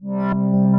Música